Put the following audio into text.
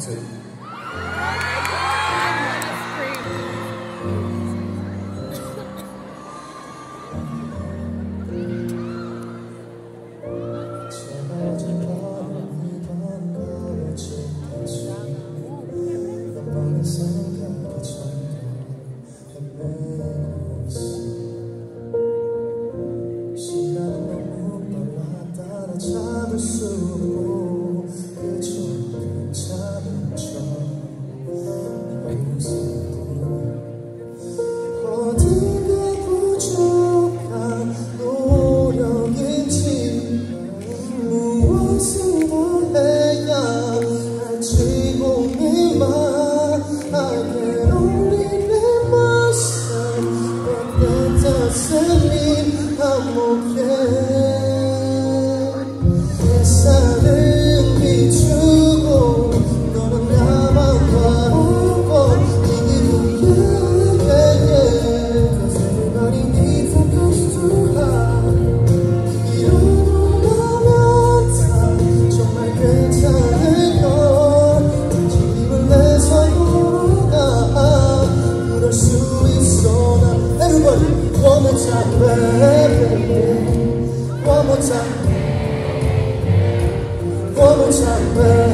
to Tell me I'm okay. more time, baby.